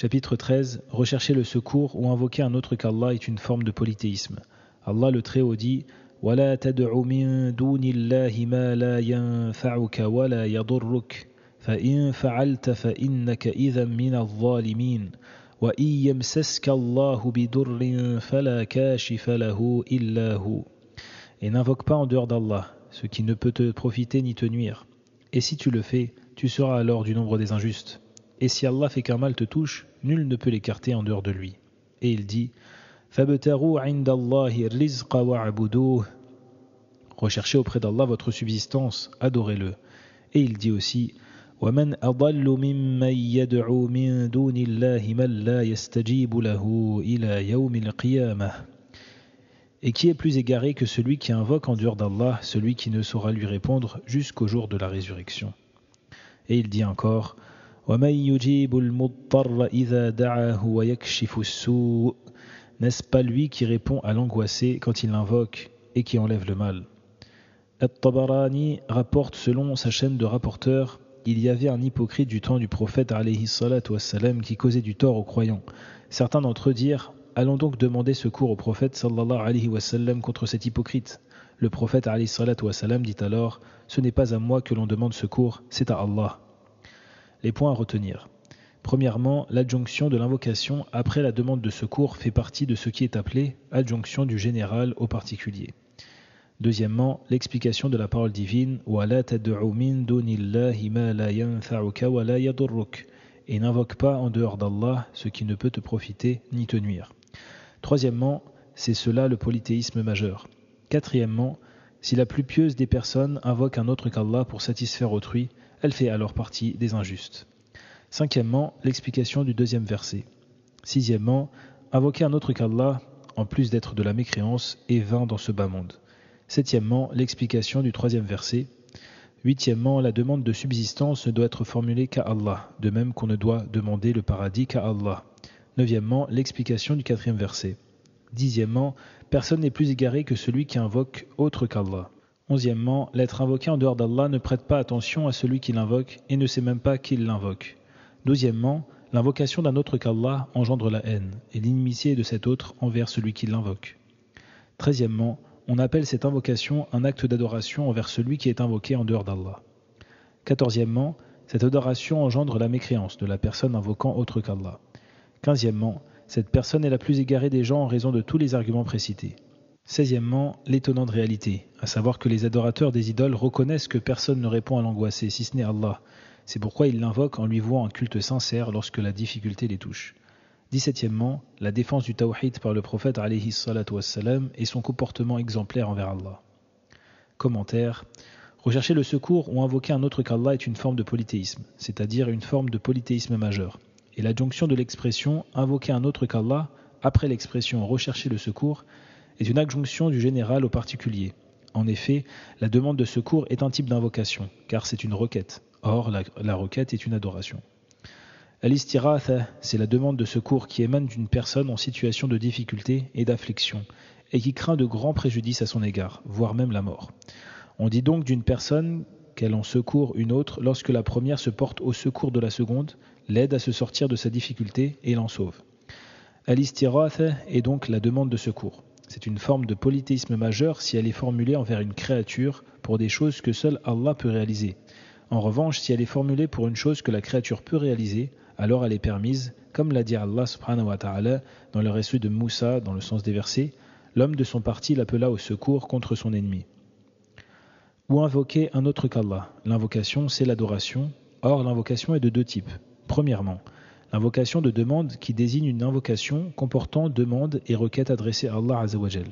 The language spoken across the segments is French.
Chapitre 13 Rechercher le secours ou invoquer un autre qu'Allah est une forme de polythéisme. Allah le Très-Haut dit ولا تدع من دون الله ما لا ينفعك ولا يضرك فإن فعلت فإنك إذا من الظالمين وإن يمسسك الله بضر فلا كاشف له إلا هو Et n'invoque pas en dehors d'Allah ce qui ne peut te profiter ni te nuire. Et si tu le fais, tu seras alors du nombre des injustes. Et si Allah fait qu'un mal te touche, nul ne peut l'écarter en dehors de lui. Et il dit Recherchez auprès d'Allah votre subsistance, adorez-le. Et il dit aussi Et qui est plus égaré que celui qui invoque en dehors d'Allah, celui qui ne saura lui répondre jusqu'au jour de la résurrection Et il dit encore n'est-ce pas lui qui répond à l'angoissé quand il l'invoque et qui enlève le mal? At-Tabarani rapporte selon sa chaîne de rapporteurs il y avait un hypocrite du temps du prophète qui causait du tort aux croyants. Certains d'entre eux dirent Allons donc demander secours au prophète alayhi contre cet hypocrite. Le prophète dit alors Ce n'est pas à moi que l'on demande secours, c'est à Allah. Les points à retenir. Premièrement, l'adjonction de l'invocation après la demande de secours fait partie de ce qui est appelé adjonction du général au particulier. Deuxièmement, l'explication de la parole divine et n'invoque pas en dehors d'Allah ce qui ne peut te profiter ni te nuire. Troisièmement, c'est cela le polythéisme majeur. Quatrièmement, si la plus pieuse des personnes invoque un autre qu'Allah pour satisfaire autrui, elle fait alors partie des injustes. Cinquièmement, l'explication du deuxième verset. Sixièmement, invoquer un autre qu'Allah, en plus d'être de la mécréance, est vain dans ce bas monde. Septièmement, l'explication du troisième verset. Huitièmement, la demande de subsistance ne doit être formulée qu'à Allah, de même qu'on ne doit demander le paradis qu'à Allah. Neuvièmement, l'explication du quatrième verset. Dixièmement, personne n'est plus égaré que celui qui invoque autre qu'Allah. Onzièmement, l'être invoqué en dehors d'Allah ne prête pas attention à celui qui l'invoque et ne sait même pas qu'il l'invoque. Douzièmement, l'invocation d'un autre qu'Allah engendre la haine et l'inimitié de cet autre envers celui qui l'invoque. Treizièmement, on appelle cette invocation un acte d'adoration envers celui qui est invoqué en dehors d'Allah. Quatorzièmement, cette adoration engendre la mécréance de la personne invoquant autre qu'Allah. Quinzièmement, cette personne est la plus égarée des gens en raison de tous les arguments précités. Seizièmement, l'étonnante réalité, à savoir que les adorateurs des idoles reconnaissent que personne ne répond à l'angoissé, si ce n'est Allah. C'est pourquoi ils l'invoquent en lui vouant un culte sincère lorsque la difficulté les touche. Dix-septièmement, la défense du tawhid par le prophète et son comportement exemplaire envers Allah. Commentaire Rechercher le secours ou invoquer un autre qu'Allah est une forme de polythéisme, c'est-à-dire une forme de polythéisme majeur. Et l'adjonction de l'expression invoquer un autre qu'Allah après l'expression rechercher le secours est une adjonction du général au particulier. En effet, la demande de secours est un type d'invocation, car c'est une requête. Or, la, requête est une adoration. Al-istiratha, c'est la demande de secours qui émane d'une personne en situation de difficulté et d'affliction, et qui craint de grands préjudices à son égard, voire même la mort. On dit donc d'une personne qu'elle en secourt une autre lorsque la première se porte au secours de la seconde, l'aide à se sortir de sa difficulté et l'en sauve. Al-istiratha est donc la demande de secours. C'est une forme de polythéisme majeur si elle est formulée envers une créature pour des choses que seul Allah peut réaliser. En revanche, si elle est formulée pour une chose que la créature peut réaliser, alors elle est permise, comme l'a dit Allah subhanahu wa ta'ala dans le récit de Moussa, dans le sens des versets, l'homme de son parti l'appela au secours contre son ennemi. Ou invoquer un autre qu'Allah. L'invocation, c'est l'adoration. Or, l'invocation est de deux types. Premièrement, Invocation de demande qui désigne une invocation comportant demande et requête adressée à Allah Azzawajal.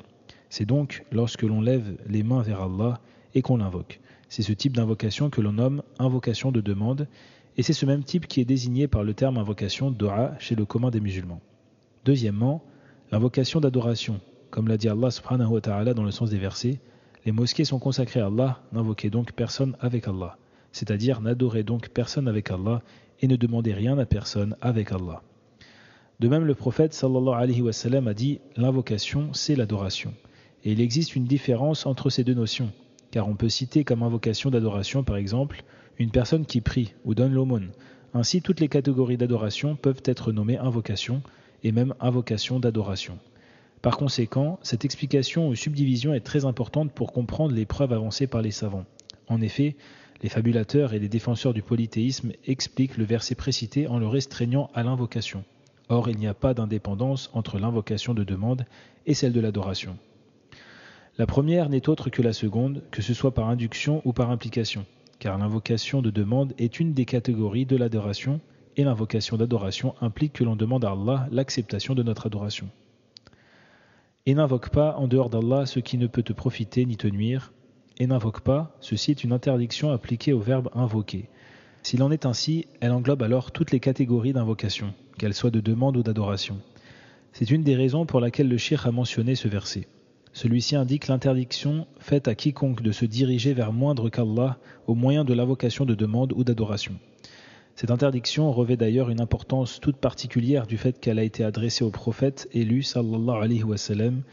C'est donc lorsque l'on lève les mains vers Allah et qu'on l'invoque. C'est ce type d'invocation que l'on nomme invocation de demande et c'est ce même type qui est désigné par le terme invocation dua chez le commun des musulmans. Deuxièmement, l'invocation d'adoration. Comme l'a dit Allah subhanahu wa ta'ala dans le sens des versets, les mosquées sont consacrées à Allah, n'invoquez donc personne avec Allah. C'est-à-dire n'adorez donc personne avec Allah et ne demandez rien à personne avec Allah. De même, le prophète sallallahu alayhi wa sallam a dit l'invocation, c'est l'adoration. Et il existe une différence entre ces deux notions, car on peut citer comme invocation d'adoration, par exemple, une personne qui prie ou donne l'aumône, Ainsi, toutes les catégories d'adoration peuvent être nommées invocations et même invocations d'adoration. Par conséquent, cette explication ou subdivision est très importante pour comprendre les preuves avancées par les savants. En effet, les fabulateurs et les défenseurs du polythéisme expliquent le verset précité en le restreignant à l'invocation. Or, il n'y a pas d'indépendance entre l'invocation de demande et celle de l'adoration. La première n'est autre que la seconde, que ce soit par induction ou par implication, car l'invocation de demande est une des catégories de l'adoration, et l'invocation d'adoration implique que l'on demande à Allah l'acceptation de notre adoration. Et n'invoque pas en dehors d'Allah ce qui ne peut te profiter ni te nuire, et n'invoque pas, ceci est une interdiction appliquée au verbe invoquer. S'il en est ainsi, elle englobe alors toutes les catégories d'invocation, qu'elles soient de demande ou d'adoration. C'est une des raisons pour laquelle le shir a mentionné ce verset. Celui-ci indique l'interdiction faite à quiconque de se diriger vers moindre qu'Allah au moyen de l'invocation de demande ou d'adoration. Cette interdiction revêt d'ailleurs une importance toute particulière du fait qu'elle a été adressée au prophète élu sallallahu alayhi wa sallam,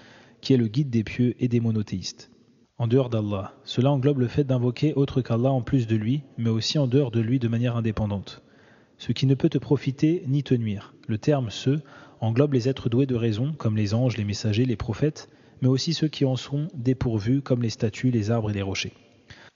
qui est le guide des pieux et des monothéistes en dehors d'Allah. Cela englobe le fait d'invoquer autre qu'Allah en plus de lui, mais aussi en dehors de lui de manière indépendante. Ce qui ne peut te profiter ni te nuire. Le terme ce englobe les êtres doués de raison, comme les anges, les messagers, les prophètes, mais aussi ceux qui en sont dépourvus, comme les statues, les arbres et les rochers.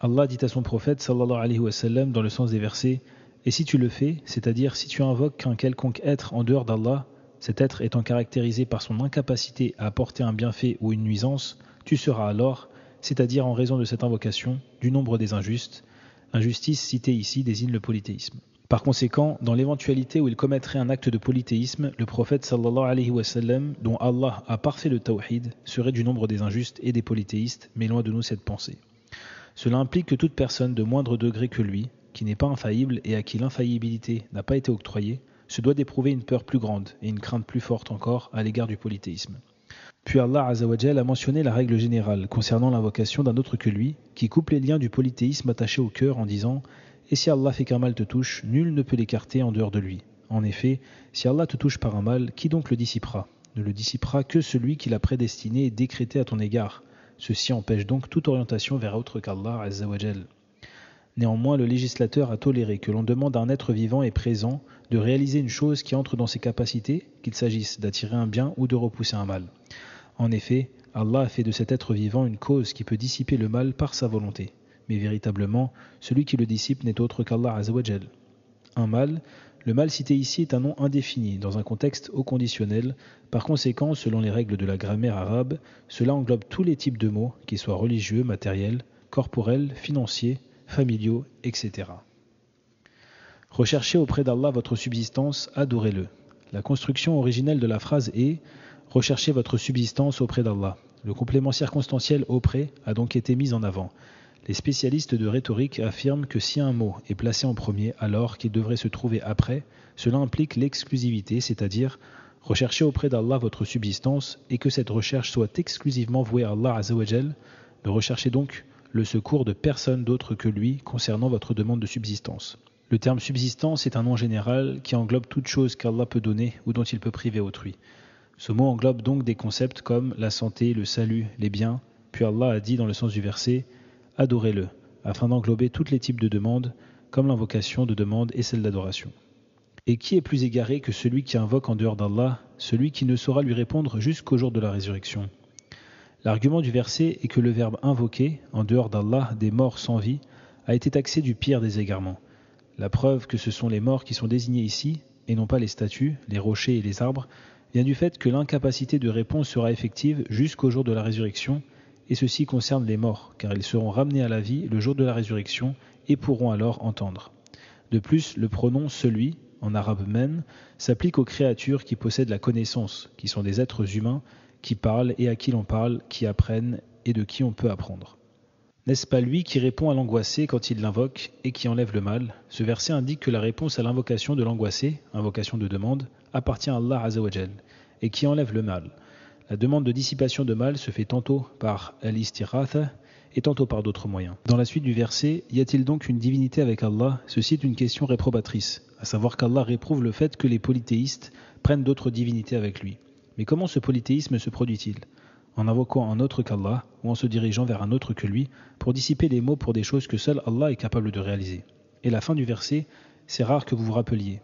Allah dit à son prophète sallallahu alayhi wa sallam dans le sens des versets Et si tu le fais, c'est-à-dire si tu invoques un quelconque être en dehors d'Allah, cet être étant caractérisé par son incapacité à apporter un bienfait ou une nuisance, tu seras alors c'est-à-dire en raison de cette invocation, du nombre des injustes. Injustice citée ici désigne le polythéisme. Par conséquent, dans l'éventualité où il commettrait un acte de polythéisme, le prophète sallallahu alayhi wa sallam, dont Allah a parfait le tawhid, serait du nombre des injustes et des polythéistes, mais loin de nous cette pensée. Cela implique que toute personne de moindre degré que lui, qui n'est pas infaillible et à qui l'infaillibilité n'a pas été octroyée, se doit d'éprouver une peur plus grande et une crainte plus forte encore à l'égard du polythéisme. Puis Allah Azzawajal a mentionné la règle générale concernant l'invocation d'un autre que lui, qui coupe les liens du polythéisme attaché au cœur en disant Et si Allah fait qu'un mal te touche, nul ne peut l'écarter en dehors de lui. En effet, si Allah te touche par un mal, qui donc le dissipera? Ne le dissipera que celui qui l'a prédestiné et décrété à ton égard. Ceci empêche donc toute orientation vers autre qu'Allah Azzawajal. Néanmoins, le législateur a toléré que l'on demande à un être vivant et présent de réaliser une chose qui entre dans ses capacités, qu'il s'agisse d'attirer un bien ou de repousser un mal. En effet, Allah a fait de cet être vivant une cause qui peut dissiper le mal par sa volonté. Mais véritablement, celui qui le dissipe n'est autre qu'Allah Azzawajal. Un mal, le mal cité ici est un nom indéfini, dans un contexte au conditionnel. Par conséquent, selon les règles de la grammaire arabe, cela englobe tous les types de mots, qu'ils soient religieux, matériels, corporels, financiers, familiaux, etc. Recherchez auprès d'Allah votre subsistance, adorez-le. La construction originelle de la phrase est Recherchez votre subsistance auprès d'Allah. Le complément circonstanciel auprès a donc été mis en avant. Les spécialistes de rhétorique affirment que si un mot est placé en premier alors qu'il devrait se trouver après, cela implique l'exclusivité, c'est-à-dire recherchez auprès d'Allah votre subsistance et que cette recherche soit exclusivement vouée à Allah Azzawajal. Recherchez donc le secours de personne d'autre que lui concernant votre demande de subsistance. Le terme subsistance est un nom général qui englobe toute chose qu'Allah peut donner ou dont il peut priver autrui. Ce mot englobe donc des concepts comme la santé, le salut, les biens, puis Allah a dit dans le sens du verset Adorez-le, afin d'englober tous les types de demandes, comme l'invocation de demande et celle d'adoration. Et qui est plus égaré que celui qui invoque en dehors d'Allah, celui qui ne saura lui répondre jusqu'au jour de la résurrection? L'argument du verset est que le verbe invoquer, en dehors d'Allah, des morts sans vie, a été taxé du pire des égarements. La preuve que ce sont les morts qui sont désignés ici, et non pas les statues, les rochers et les arbres, vient du fait que l'incapacité de réponse sera effective jusqu'au jour de la résurrection, et ceci concerne les morts, car ils seront ramenés à la vie le jour de la résurrection et pourront alors entendre. De plus, le pronom celui, en arabe men, s'applique aux créatures qui possèdent la connaissance, qui sont des êtres humains, qui parlent et à qui l'on parle, qui apprennent et de qui on peut apprendre. N'est-ce pas lui qui répond à l'angoissé quand il l'invoque et qui enlève le mal? Ce verset indique que la réponse à l'invocation de l'angoissé, invocation de demande, appartient à Allah Azzawajal et qui enlève le mal. La demande de dissipation de mal se fait tantôt par al-istiratha et tantôt par d'autres moyens. Dans la suite du verset, y a-t-il donc une divinité avec Allah? Ceci est une question réprobatrice, à savoir qu'Allah réprouve le fait que les polythéistes prennent d'autres divinités avec lui. Mais comment ce polythéisme se produit-il? En invoquant un autre qu'Allah ou en se dirigeant vers un autre que lui pour dissiper les mots pour des choses que seul Allah est capable de réaliser. Et la fin du verset, c'est rare que vous vous rappeliez.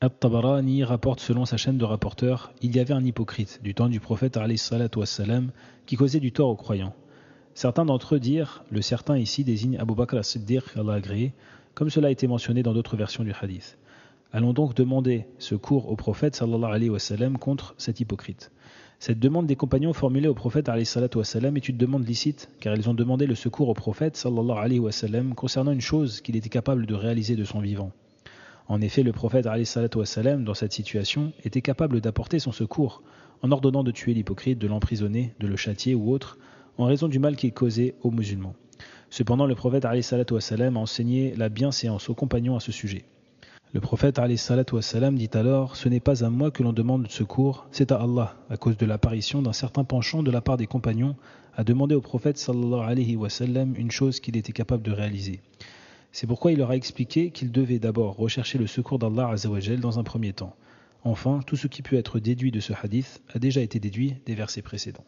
At-Tabarani rapporte selon sa chaîne de rapporteurs Il y avait un hypocrite du temps du prophète qui causait du tort aux croyants. Certains d'entre eux dirent Le certain ici désigne Abu Bakr as-Siddiq, Allah comme cela a été mentionné dans d'autres versions du hadith. Allons donc demander secours au prophète sallallahu contre cet hypocrite. Cette demande des compagnons formulée au prophète est une demande licite car ils ont demandé le secours au prophète sallallahu concernant une chose qu'il était capable de réaliser de son vivant. En effet, le prophète dans cette situation, était capable d'apporter son secours en ordonnant de tuer l'hypocrite, de l'emprisonner, de le châtier ou autre, en raison du mal qu'il causait aux musulmans. Cependant, le prophète a enseigné la bienséance aux compagnons à ce sujet. Le prophète wassalam, dit alors Ce n'est pas à moi que l'on demande secours, c'est à Allah, à cause de l'apparition d'un certain penchant de la part des compagnons à demander au prophète alayhi wa sallam une chose qu'il était capable de réaliser. C'est pourquoi il leur a expliqué qu'il devait d'abord rechercher le secours d'Allah dans un premier temps. Enfin, tout ce qui peut être déduit de ce hadith a déjà été déduit des versets précédents.